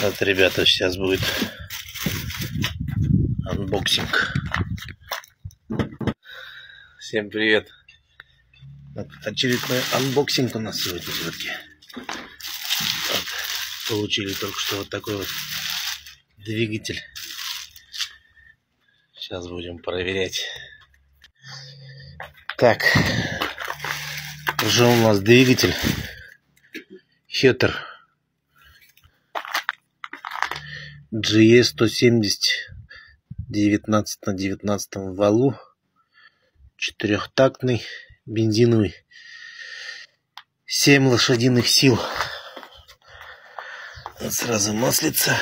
Вот, ребята, сейчас будет unboxing. Всем привет. Вот, очередной unboxing у нас сегодня все-таки. Вот, получили только что вот такой вот двигатель. Сейчас будем проверять. Так, уже у нас двигатель. Хеттер GE 170 19 на 19 валу. Четырехтактный бензиновый. 7 лошадиных сил. Сразу маслица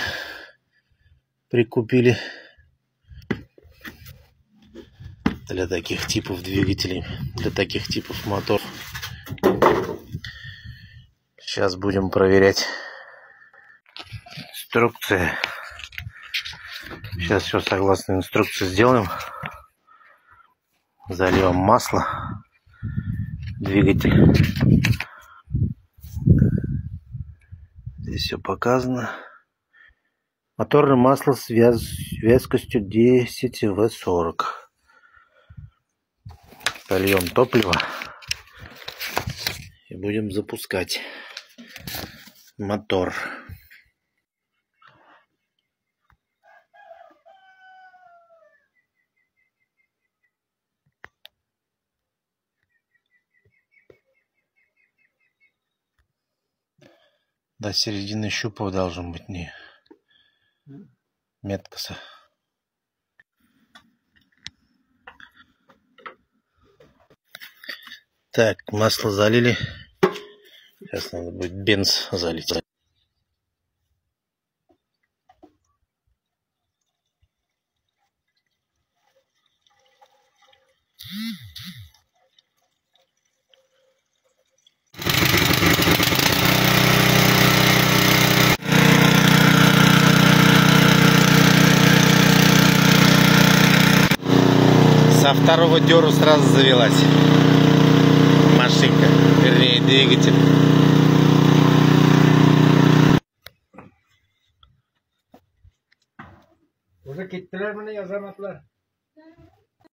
прикупили для таких типов двигателей для таких типов моторов сейчас будем проверять инструкция Сейчас все согласно инструкции сделаем. Зальем масло. Двигатель. Здесь все показано. Моторное масло с вяз... вязкостью 10 В40. Польем топливо. И будем запускать мотор. До середины щупов должен быть не меткоса. Так, масло залили. Сейчас надо будет бенз залить. Со второго деру сразу завелась beğendiğe getir. Burada gittiler bana yazamadılar.